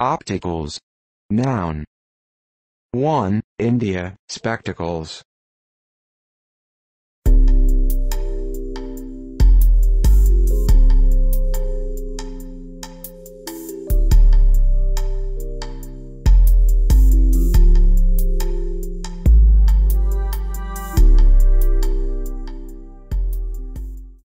Opticals. Noun. 1. India, spectacles.